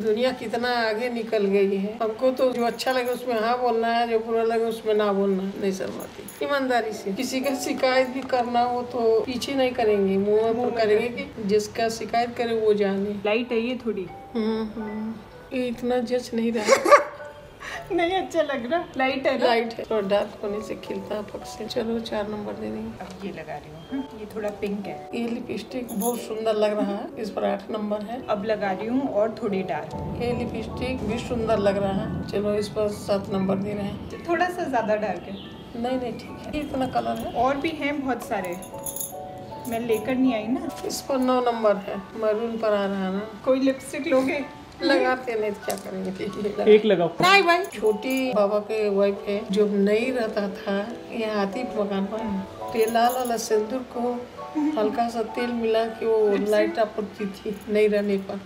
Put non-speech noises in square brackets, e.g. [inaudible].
दुनिया कितना आगे निकल गई है। हमको तो जो अच्छा लगे उसमें हाँ बोलना है जो बुरा लगे उसमें ना बोलना है। नहीं शर्माती ईमानदारी से। किसी का शिकायत भी करना हो तो पीछे नहीं करेंगे मुँह पर करेंगे कि जिसका शिकायत करे वो जाने। लाइट है ये थोड़ी। हम्म, हम्म। ये इतना जज नहीं रहा। [laughs] नहीं अच्छा लग रहा। लाइट है लाइट है। थोड़ा डार्क होने से खिलता है पक चलो चार नंबर दे देंगे। अब ये लगा रही हूँ हाँ, ये थोड़ा पिंक है। ये लिपस्टिक बहुत सुंदर लग रहा है। इस पर आठ नंबर है। अब लगा रही हूँ और थोड़ी डार्क ये लिपस्टिक भी सुंदर लग रहा है। चलो इस पर सात नंबर दे रहे हैं। थोड़ा सा ज़्यादा डार्क है। नहीं नहीं ठीक है। इतना कलर है। और भी हैं बहुत सारे। मैं लेकर नहीं आई ना। इस पर नौ नंबर है। मरून पर आ रहा है ना। कोई लिपस्टिक लोगे? लगाते नहीं तो क्या करेंगे ठीक है एक लगाओ नहीं भाई छोटी बाबा के वाइफ है जो नहीं रहता था यहाँ आती मकान पर। तेल लाल वाला सिंदूर को हल्का सा तेल मिला के वो लाइट आपत्ति थी नहीं रहने पर।